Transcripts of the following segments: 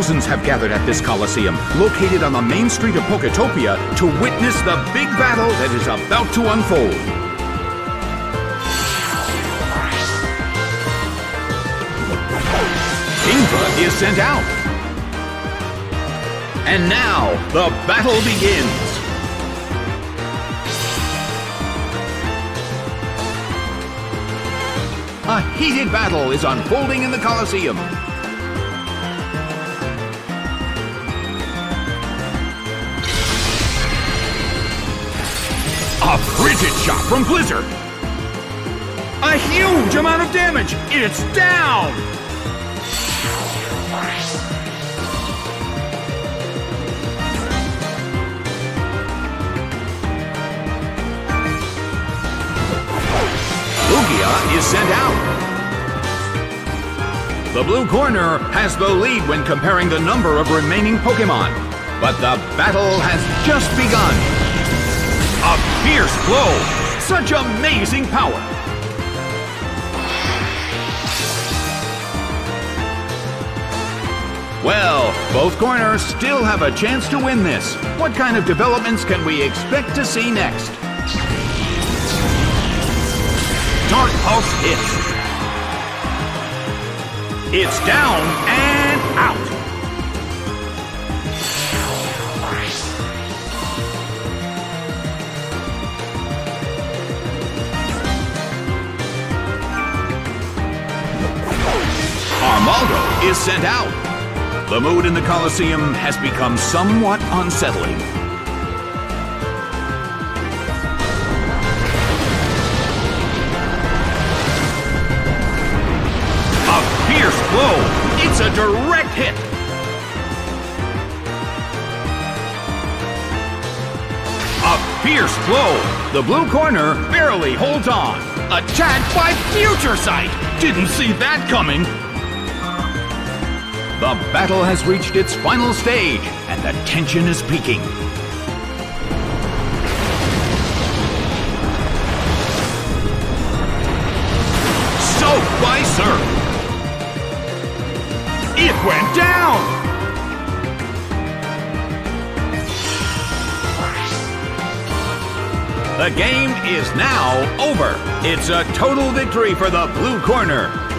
Thousands have gathered at this Coliseum, located on the main street of Poketopia, to witness the big battle that is about to unfold. Kingdra is sent out. And now, the battle begins. A heated battle is unfolding in the Coliseum. A frigid shot from Blizzard. A huge amount of damage. It's down. Lugia is sent out. The blue corner has the lead when comparing the number of remaining Pokemon. But the battle has just begun. A fierce blow! Such amazing power! Well, both corners still have a chance to win this. What kind of developments can we expect to see next? Dark Pulse hits. It's down and out. Is sent out. The mood in the Colosseum has become somewhat unsettling. A fierce blow! It's a direct hit! A fierce blow! The blue corner barely holds on. Attacked by Future Sight! Didn't see that coming! The battle has reached its final stage, and the tension is peaking. Soaked by Surf! It went down! The game is now over. It's a total victory for the blue corner.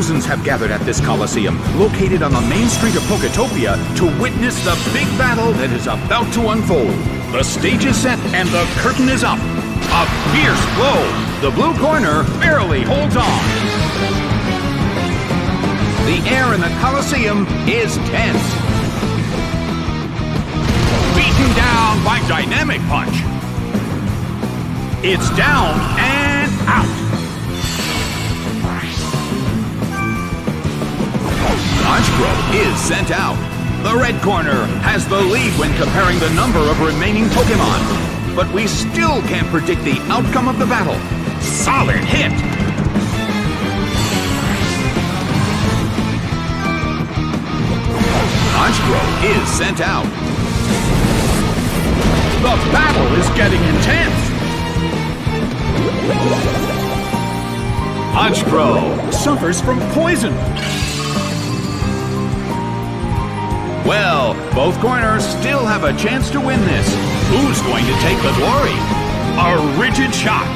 Thousands have gathered at this Coliseum, located on the main street of Poketopia, to witness the big battle that is about to unfold. The stage is set and the curtain is up. A fierce blow. The blue corner barely holds on. The air in the Coliseum is tense. Beaten down by Dynamic Punch. It's down and out. Honchkrow is sent out. The red corner has the lead when comparing the number of remaining Pokemon. But we still can't predict the outcome of the battle. Solid hit! Honchkrow is sent out. The battle is getting intense! Honchkrow suffers from poison. Well, both corners still have a chance to win this. Who's going to take the glory? A rigid shot.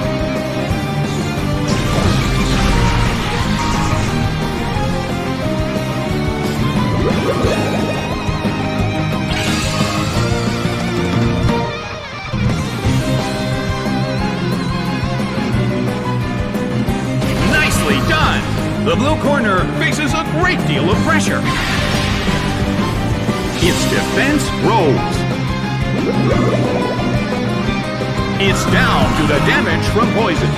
Nicely done! The blue corner faces a great deal of pressure. Its defense rose. It's down to the damage from poison.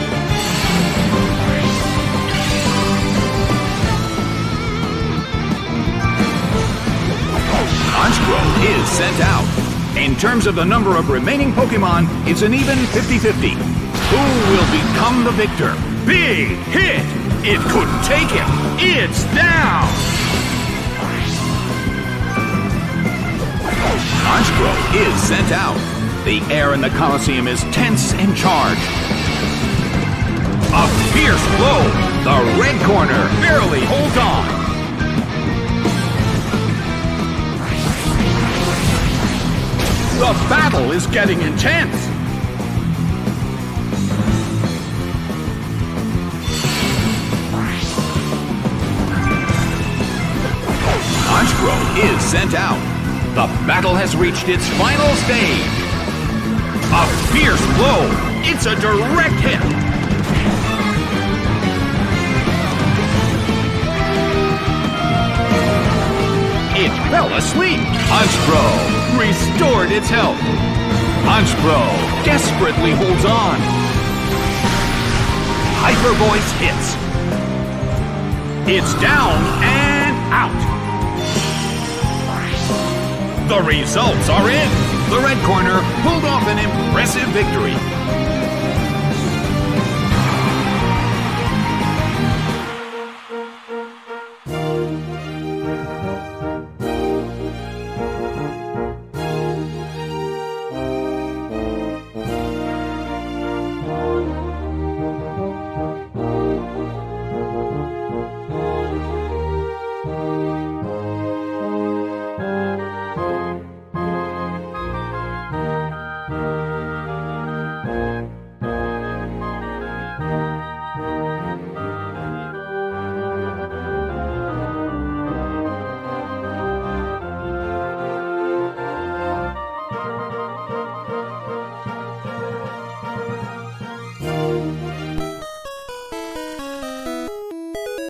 Honchkrow is sent out. In terms of the number of remaining Pokemon, it's an even 50-50. Who will become the victor? Big hit! It couldn't take him. It's down! Honchkrow is sent out. The air in the Coliseum is tense and charged. A fierce blow. The red corner barely holds on. The battle is getting intense. Honchkrow is sent out. The battle has reached its final stage. A fierce blow. It's a direct hit. It fell asleep. Honchkrow restored its health. Honchkrow desperately holds on. Hyper Voice hits. It's down and out. The results are in. The red corner pulled off an impressive victory.